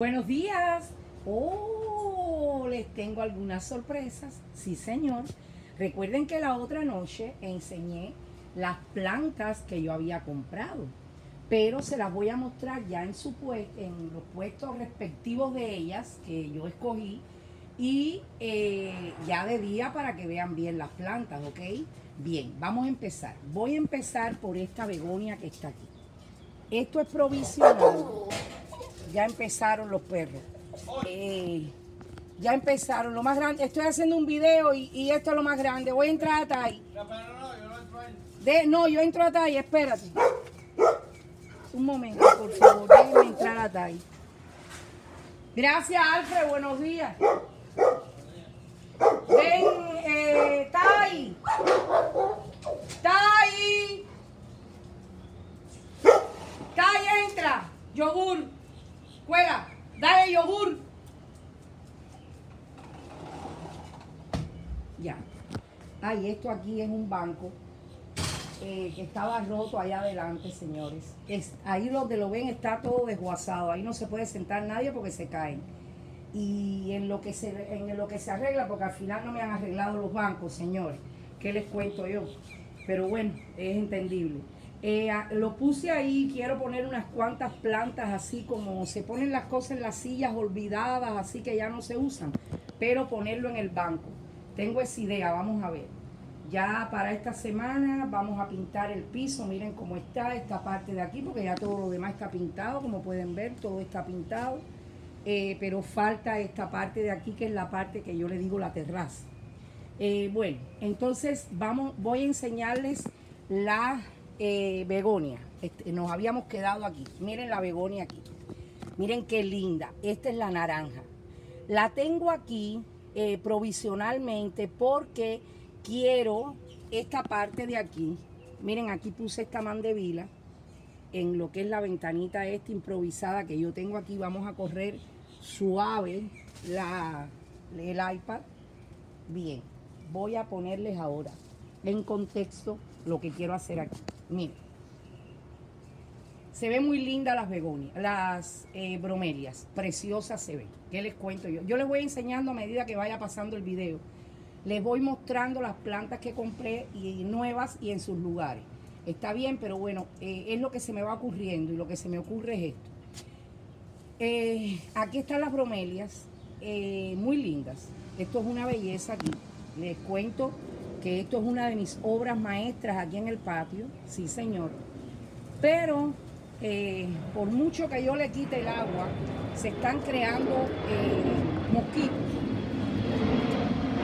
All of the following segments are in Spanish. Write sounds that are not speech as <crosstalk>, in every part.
Buenos días. Oh, les tengo algunas sorpresas. Sí, señor. Recuerden que la otra noche enseñé las plantas que yo había comprado, pero se las voy a mostrar ya en, su los puestos respectivos de ellas que yo escogí y eh, ya de día para que vean bien las plantas, ¿ok? Bien, vamos a empezar. Voy a empezar por esta begonia que está aquí. Esto es provisional. Ya empezaron los perros. Eh, ya empezaron. Lo más grande. Estoy haciendo un video y, esto es lo más grande. Voy a entrar a Tai. De, no, yo entro a Tai, espérate. Un momento, por favor. Déjenme entrar a Tai. Gracias, Alfred. Buenos días. Ven, eh, Tai. Tai. Tai, entra. Yogur. Juega, dale yogur. Ya. Ay, esto aquí es un banco eh, que estaba roto allá adelante, señores. Es, ahí donde lo ven está todo desguazado. Ahí no se puede sentar nadie porque se caen. Y en lo que se, en lo que se arregla, porque al final no me han arreglado los bancos, señores. ¿Qué les cuento yo? Pero bueno, es entendible. Eh, lo puse ahí, quiero poner unas cuantas plantas así como se ponen las cosas en las sillas olvidadas, así que ya no se usan, pero ponerlo en el banco. Tengo esa idea, vamos a ver. Ya para esta semana vamos a pintar el piso, miren cómo está esta parte de aquí, porque ya todo lo demás está pintado, como pueden ver, todo está pintado. Eh, pero falta esta parte de aquí, que es la parte que yo le digo la terraza. Eh, bueno, entonces vamos, voy a enseñarles la eh, begonia. Este, nos habíamos quedado aquí. Miren la begonia aquí. Miren qué linda. Esta es la naranja. La tengo aquí eh, provisionalmente porque quiero esta parte de aquí. Miren, aquí puse esta mandevila en lo que es la ventanita esta improvisada que yo tengo aquí. Vamos a correr suave la, el iPad. Bien, voy a ponerles ahora en contexto lo que quiero hacer aquí. Miren. Se ven muy lindas las begonias, las eh, bromelias. Preciosas se ven. ¿Qué les cuento yo? Yo les voy enseñando a medida que vaya pasando el video. Les voy mostrando las plantas que compré y nuevas y en sus lugares. Está bien, pero bueno, eh, es lo que se me va ocurriendo y lo que se me ocurre es esto. Eh, aquí están las bromelias, muy lindas. Esto es una belleza aquí. Les cuento que esto es una de mis obras maestras aquí en el patio, sí señor. Pero eh, por mucho que yo le quite el agua, se están creando eh, mosquitos.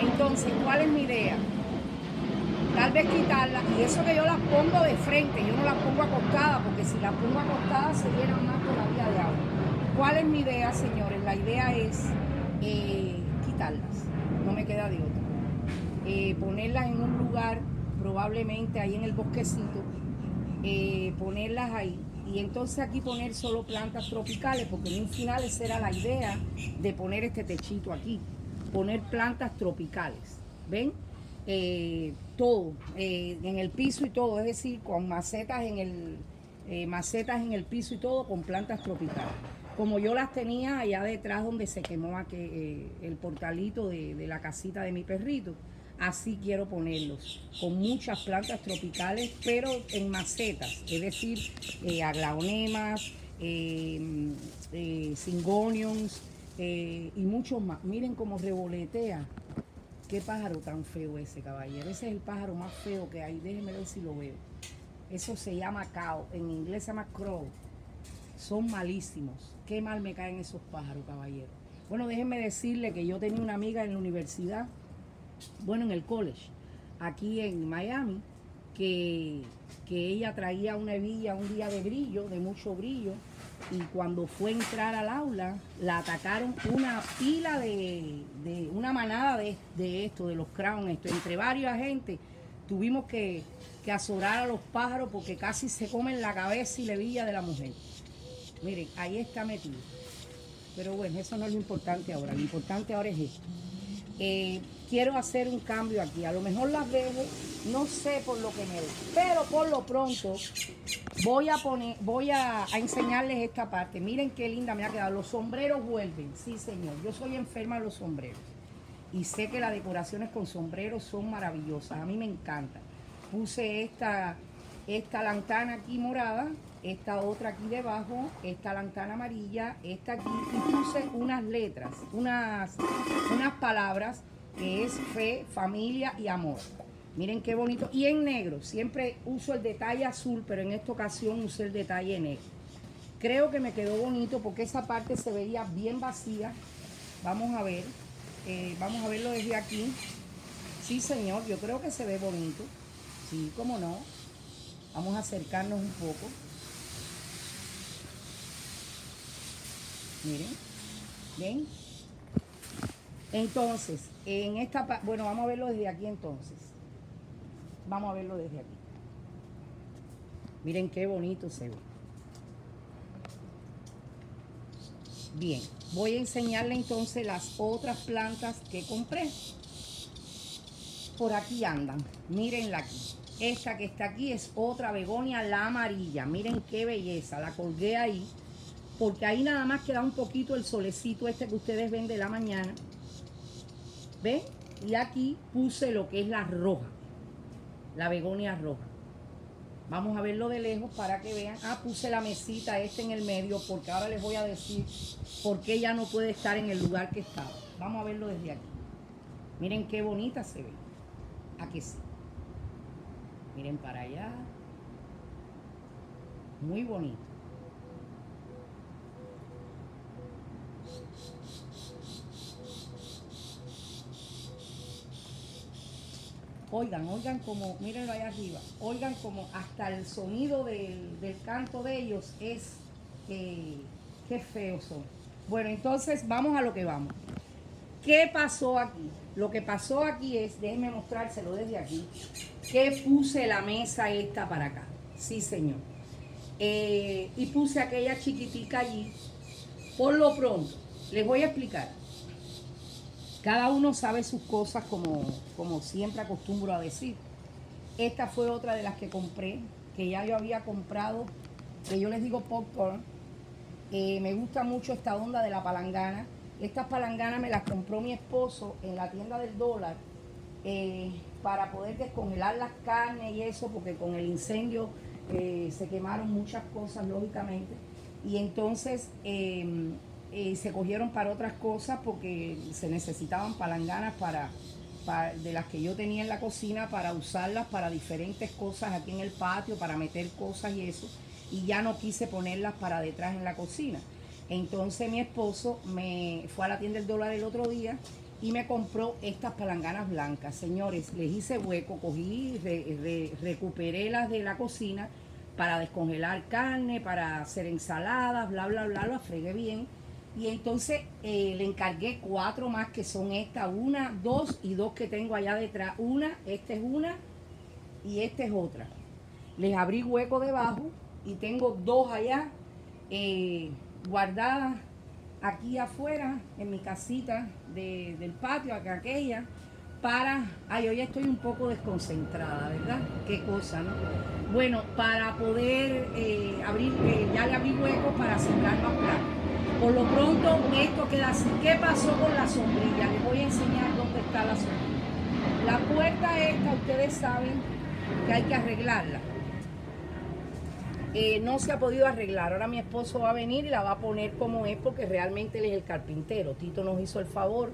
Entonces, ¿cuál es mi idea? Tal vez quitarla, y eso que yo las pongo de frente, yo no las pongo acostadas, porque si las pongo acostadas se llenan más todavía de agua. ¿Cuál es mi idea, señores? La idea es eh, quitarlas, no me queda de otra. Eh, ponerlas en un lugar, probablemente ahí en el bosquecito, eh, ponerlas ahí. Y entonces aquí poner solo plantas tropicales, porque en un final esa era la idea de poner este techito aquí, poner plantas tropicales. ¿Ven? Eh, todo, en el piso y todo, es decir, con macetas en el, macetas en el piso y todo, con plantas tropicales como yo las tenía allá detrás donde se quemó el portalito de, de, la casita de mi perrito. Así quiero ponerlos, con muchas plantas tropicales, pero en macetas, es decir, eh, aglaonemas, eh, eh, cingonions y muchos más. Miren cómo revolotea. Qué pájaro tan feo ese, caballero. Ese es el pájaro más feo que hay. Déjenme ver si lo veo. Eso se llama cow. En inglés se llama crow. Son malísimos. Qué mal me caen esos pájaros, caballero. Bueno, déjenme decirle que yo tenía una amiga en la universidad bueno, en el college, aquí en Miami, que, ella traía una hebilla un día de brillo, de mucho brillo, y cuando fue a entrar al aula, la atacaron una pila de, una manada de, esto, de los crown, esto, entre varios agentes, tuvimos que, que azorar a los pájaros porque casi se comen la cabeza y la hebilla de la mujer. Miren, ahí está metido. Pero bueno, eso no es lo importante ahora, lo importante ahora es esto. Eh, quiero hacer un cambio aquí. A lo mejor las dejo, no sé por lo que me dé. Pero por lo pronto voy a poner, voy a, enseñarles esta parte. Miren qué linda me ha quedado. Los sombreros vuelven. Sí, señor. Yo soy enferma de los sombreros. Y sé que las decoraciones con sombreros son maravillosas. A mí me encanta. Puse esta, esta lantana aquí morada esta otra aquí debajo, esta lantana amarilla, esta aquí, y puse unas letras, unas, unas palabras que es fe, familia y amor. Miren qué bonito. Y en negro, siempre uso el detalle azul, pero en esta ocasión usé el detalle negro. Creo que me quedó bonito porque esa parte se veía bien vacía. Vamos a ver, eh, vamos a verlo desde aquí. Sí, señor, yo creo que se ve bonito. Sí, cómo no. Vamos a acercarnos un poco. Miren, ¿ven? Entonces, en esta, bueno, vamos a verlo desde aquí entonces. Vamos a verlo desde aquí. Miren qué bonito se ve. Bien, voy a enseñarle entonces las otras plantas que compré. Por aquí andan, mírenla aquí. Esta que está aquí es otra begonia, la amarilla. Miren qué belleza, la colgué ahí porque ahí nada más queda un poquito el solecito este que ustedes ven de la mañana. ¿Ven? Y aquí puse lo que es la roja, la begonia roja. Vamos a verlo de lejos para que vean. Ah, puse la mesita este en el medio porque ahora les voy a decir por qué ya no puede estar en el lugar que estaba. Vamos a verlo desde aquí. Miren qué bonita se ve. Aquí sí. Miren para allá. Muy bonito. Oigan, oigan como, mírenlo ahí arriba, oigan como hasta el sonido del, canto de ellos es, que qué feos son. Bueno, entonces vamos a lo que vamos. ¿Qué pasó aquí? Lo que pasó aquí es, déjenme mostrárselo desde aquí, que puse la mesa esta para acá. Sí, señor. Eh, y puse aquella chiquitica allí. Por lo pronto, les voy a explicar. Cada uno sabe sus cosas como, como siempre acostumbro a decir. Esta fue otra de las que compré, que ya yo había comprado, que yo les digo popcorn. Eh, me gusta mucho esta onda de la palangana. Estas palanganas me las compró mi esposo en la tienda del dólar eh, para poder descongelar las carnes y eso, porque con el incendio eh, se quemaron muchas cosas, lógicamente. Y entonces se cogieron para otras cosas porque se necesitaban palanganas para, de las que yo tenía en la cocina para usarlas para diferentes cosas aquí en el patio, para meter cosas y eso, y ya no quise ponerlas para detrás en la cocina. Entonces mi esposo me fue a la tienda del dólar el otro día y me compró estas palanganas blancas. Señores, les hice hueco, cogí, recuperé las de la cocina para descongelar carne, para hacer ensaladas, bla, bla, bla, lo fregué bien y entonces eh, le encargué cuatro más que son estas, una, dos y dos que tengo allá detrás. Una, esta es una y esta es otra. Les abrí hueco debajo y tengo dos allá eh, guardadas aquí afuera en mi casita del patio, acá aquella, para, ay, hoy estoy un poco desconcentrada, ¿verdad? Qué cosa, ¿no? Bueno, para poder eh, abrir, ya le abrí hueco para sembrar más. Por lo pronto, esto queda así. ¿Qué pasó con la sombrilla? Les voy a enseñar dónde está la sombrilla. La puerta esta, ustedes saben que hay que arreglarla. Eh, no se ha podido arreglar. Ahora mi esposo va a venir y la va a poner como es porque realmente él es el carpintero. Tito nos hizo el favor.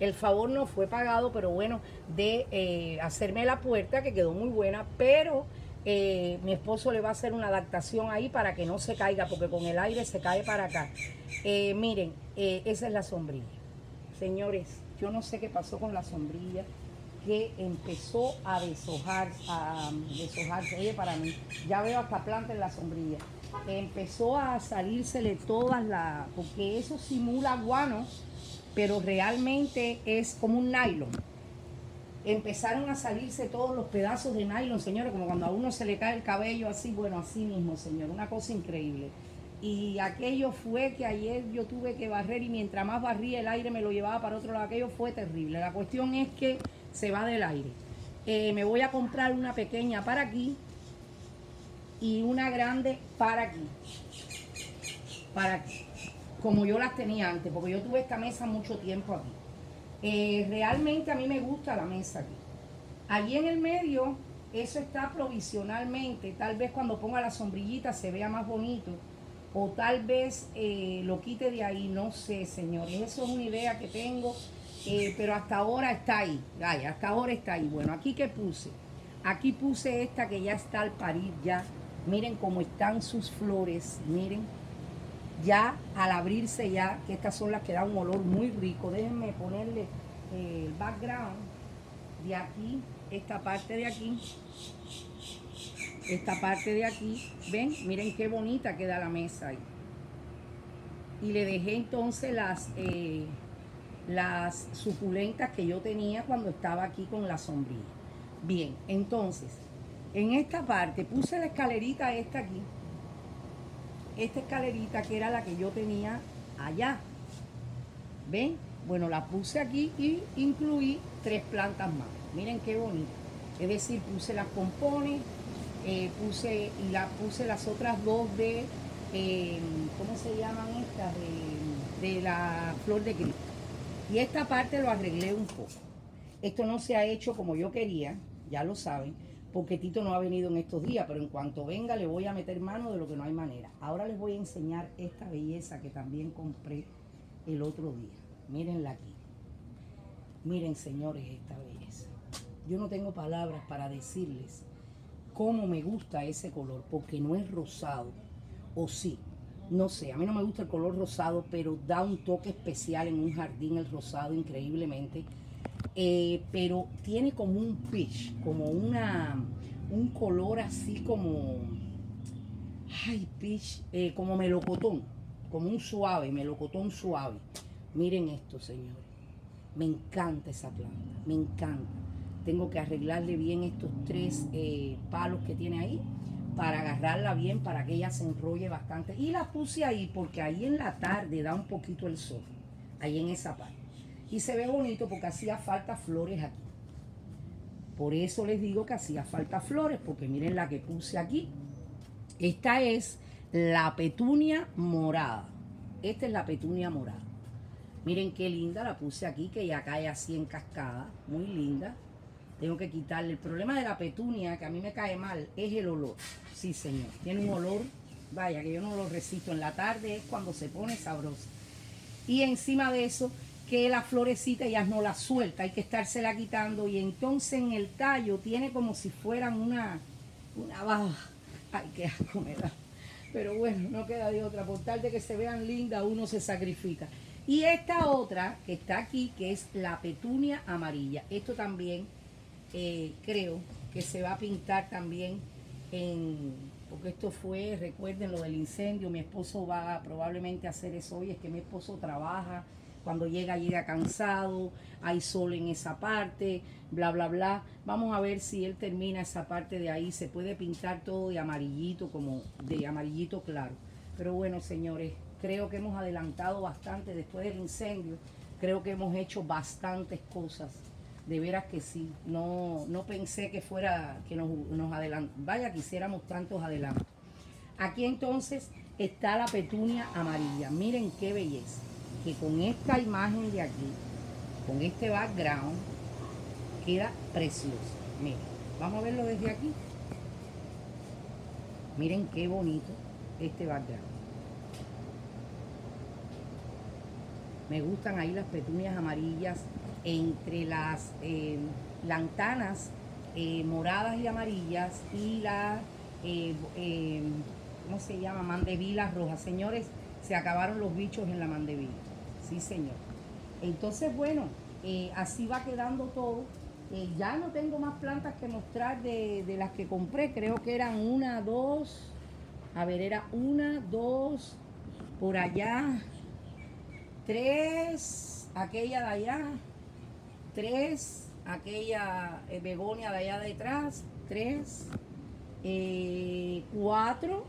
El favor no fue pagado, pero bueno, de eh, hacerme la puerta que quedó muy buena, pero eh, mi esposo le va a hacer una adaptación ahí para que no se caiga, porque con el aire se cae para acá. Eh, miren, eh, esa es la sombrilla. Señores, yo no sé qué pasó con la sombrilla, que empezó a deshojar, a deshojarse. Oye, para mí, ya veo hasta planta en la sombrilla. Empezó a salírsele todas las, porque eso simula guano, pero realmente es como un nylon empezaron a salirse todos los pedazos de nylon, señores, como cuando a uno se le cae el cabello así, bueno, así mismo, señor, una cosa increíble. Y aquello fue que ayer yo tuve que barrer y mientras más barría el aire me lo llevaba para otro lado. Aquello fue terrible. La cuestión es que se va del aire. Eh, me voy a comprar una pequeña para aquí y una grande para aquí. Para aquí. Como yo las tenía antes, porque yo tuve esta mesa mucho tiempo aquí. Eh, realmente a mí me gusta la mesa aquí. Allí en el medio, eso está provisionalmente. Tal vez cuando ponga la sombrillita se vea más bonito o tal vez eh, lo quite de ahí, no sé, señores. Eso es una idea que tengo, eh, pero hasta ahora está ahí. Vaya, hasta ahora está ahí. Bueno, aquí que puse. Aquí puse esta que ya está al parir ya. Miren cómo están sus flores, miren. Ya al abrirse ya, que estas son las que dan un olor muy rico. Déjenme ponerle eh, el background de aquí, esta parte de aquí esta parte de aquí, ven, miren qué bonita queda la mesa ahí. Y le dejé entonces las, eh, las suculentas que yo tenía cuando estaba aquí con la sombrilla. Bien, entonces, en esta parte puse la escalerita esta aquí. Esta escalerita que era la que yo tenía allá. ¿Ven? Bueno, la puse aquí y incluí tres plantas más. Miren qué bonito. Es decir, puse las pompones, eh, puse y la puse las otras dos de eh, ¿cómo se llaman estas? De, la flor de Cristo. Y esta parte lo arreglé un poco. Esto no se ha hecho como yo quería, ya lo saben, porque Tito no ha venido en estos días, pero en cuanto venga le voy a meter mano de lo que no hay manera. Ahora les voy a enseñar esta belleza que también compré el otro día. Mírenla aquí. Miren, señores, esta belleza. Yo no tengo palabras para decirles cómo me gusta ese color, porque no es rosado, o sí, no sé, a mí no me gusta el color rosado, pero da un toque especial en un jardín el rosado increíblemente. Eh, pero tiene como un peach, como una, un color así como, ay, peach, eh, como melocotón, como un suave, melocotón suave. Miren esto, señores. Me encanta esa planta, me encanta tengo que arreglarle bien estos tres eh, palos que tiene ahí para agarrarla bien, para que ella se enrolle bastante. Y la puse ahí porque ahí en la tarde da un poquito el sol, ahí en esa parte. Y se ve bonito porque hacía falta flores aquí. Por eso les digo que hacía falta flores, porque miren la que puse aquí. Esta es la petunia morada. Esta es la petunia morada. Miren qué linda la puse aquí, que ya cae así en cascada. Muy linda. Tengo que quitarle. El problema de la petunia, que a mí me cae mal, es el olor. Sí, señor. Tiene un olor, vaya, que yo no lo resisto. En la tarde es cuando se pone sabrosa. Y encima de eso, que la florecita ya no la suelta, hay que estársela quitando. Y entonces en el tallo tiene como si fueran una, una baja. Ay, qué asco me da. Pero bueno, no queda de otra. Por tal de que se vean lindas, uno se sacrifica. Y esta otra que está aquí, que es la petunia amarilla. Esto también eh, creo que se va a pintar también en, porque esto fue, recuerden lo del incendio, mi esposo va probablemente a hacer eso hoy, es que mi esposo trabaja, cuando llega llega cansado, hay sol en esa parte, bla, bla, bla. Vamos a ver si él termina esa parte de ahí, se puede pintar todo de amarillito, como de amarillito claro. Pero bueno, señores, creo que hemos adelantado bastante después del incendio, creo que hemos hecho bastantes cosas de veras que sí, no, no pensé que fuera, que nos, nos vaya, quisiéramos tantos adelantos. Aquí entonces está la petunia amarilla, miren qué belleza, que con esta imagen de aquí, con este background, queda preciosa. Miren, vamos a verlo desde aquí. Miren qué bonito este background. Me gustan ahí las petunias amarillas entre las eh, lantanas eh, moradas y amarillas y la, eh, ¿cómo se llama? Mandevila roja. Señores, se acabaron los bichos en la mandevila. Sí, señor. Entonces, bueno, así va quedando todo. ya no tengo más plantas que mostrar de, las que compré. Creo que eran una, dos. A ver, era una, dos, por allá, tres, aquella de allá, tres, aquella eh, begonia de allá detrás, tres, eh, cuatro,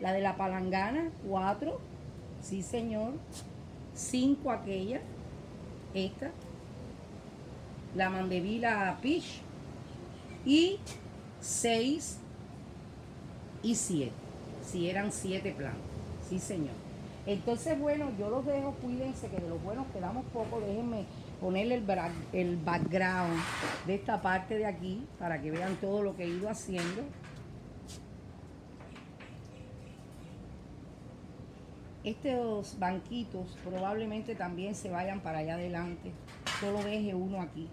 La de la palangana, cuatro. Sí, señor. Cinco aquella. Esta. La mandevila Peach. Y seis y siete. Si eran siete plantas. Sí, señor. Entonces, bueno, yo los dejo, cuídense que de los buenos quedamos poco. Déjenme ponerle el, el background de esta parte de aquí para que vean todo lo que he ido haciendo. Estos banquitos probablemente también se vayan para allá adelante. Solo deje uno aquí.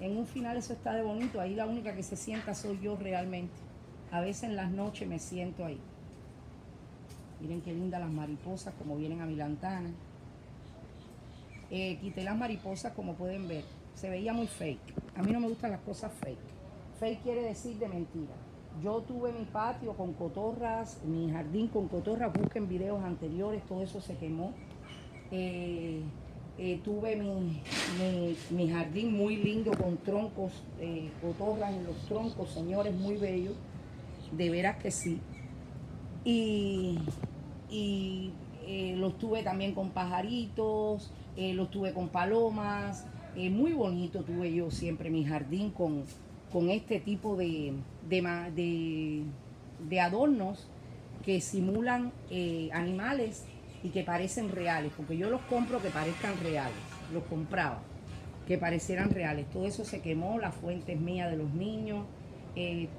En un final eso está de bonito. Ahí la única que se sienta soy yo realmente. A veces en las noches me siento ahí. Miren qué lindas las mariposas como vienen a mi lantana. Eh, quité las mariposas como pueden ver. Se veía muy fake. A mí no me gustan las cosas fake. Fake quiere decir de mentira. Yo tuve mi patio con cotorras, mi jardín con cotorras. Busquen videos anteriores, todo eso se quemó. Eh, eh, tuve mi, mi, jardín muy lindo con troncos, cotorras en los troncos, señores, muy bellos. De veras que sí. Y y eh, los tuve también con pajaritos, eh, los tuve con palomas, eh, muy bonito tuve yo siempre mi jardín con, con este tipo de, de, de, adornos que simulan animales y que parecen reales, porque yo los compro que parezcan reales, los compraba, que parecieran reales. Todo eso se quemó, la fuente es mía de los niños,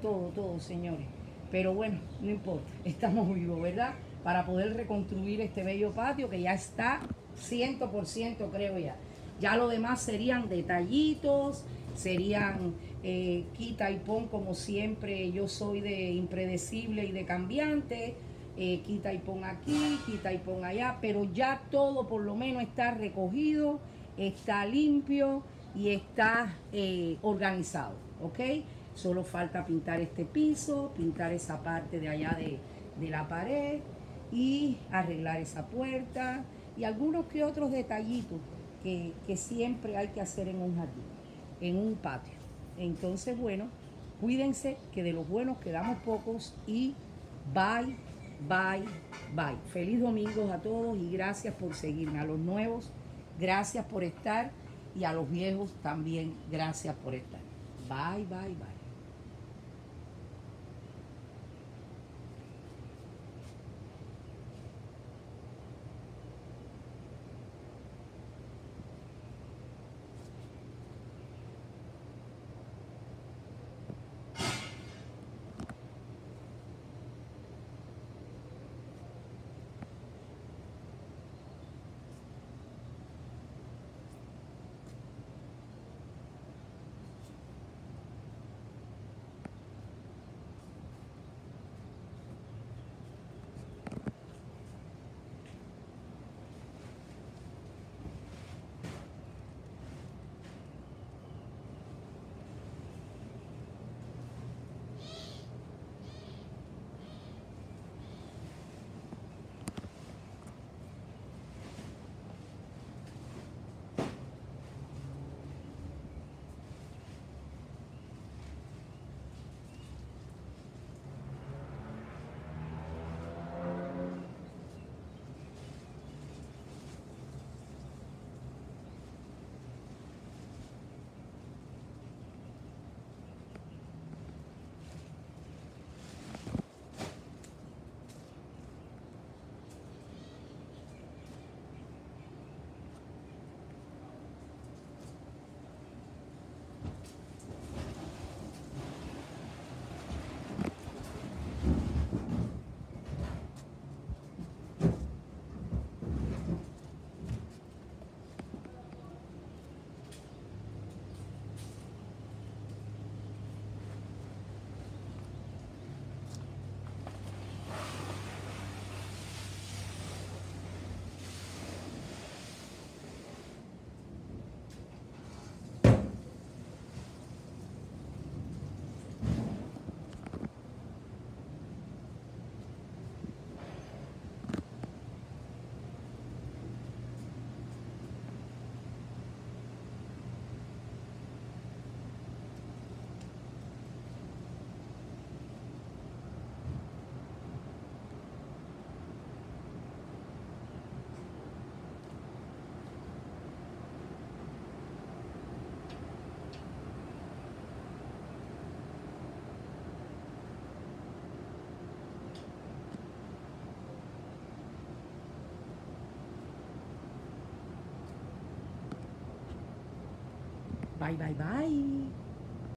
todo, todo, señores. Pero bueno, no importa, <laughs> estamos vivos, ¿verdad? para poder reconstruir este bello patio que ya está 100% creo ya. Ya lo demás serían detallitos, serían eh, quita y pon como siempre yo soy de impredecible y de cambiante. Eh, quita y pon aquí, quita y pon allá, pero ya todo por lo menos está recogido, está limpio y está eh, organizado, ¿ok? Solo falta pintar este piso, pintar esa parte de allá de, de la pared, y arreglar esa puerta y algunos que otros detallitos que, siempre hay que hacer en un jardín, en un patio. Entonces, bueno, cuídense que de los buenos quedamos pocos y bye, bye, bye. Feliz domingo a todos y gracias por seguirme. A los nuevos, gracias por estar y a los viejos también, gracias por estar. Bye, bye, bye. Bye, bye, bye.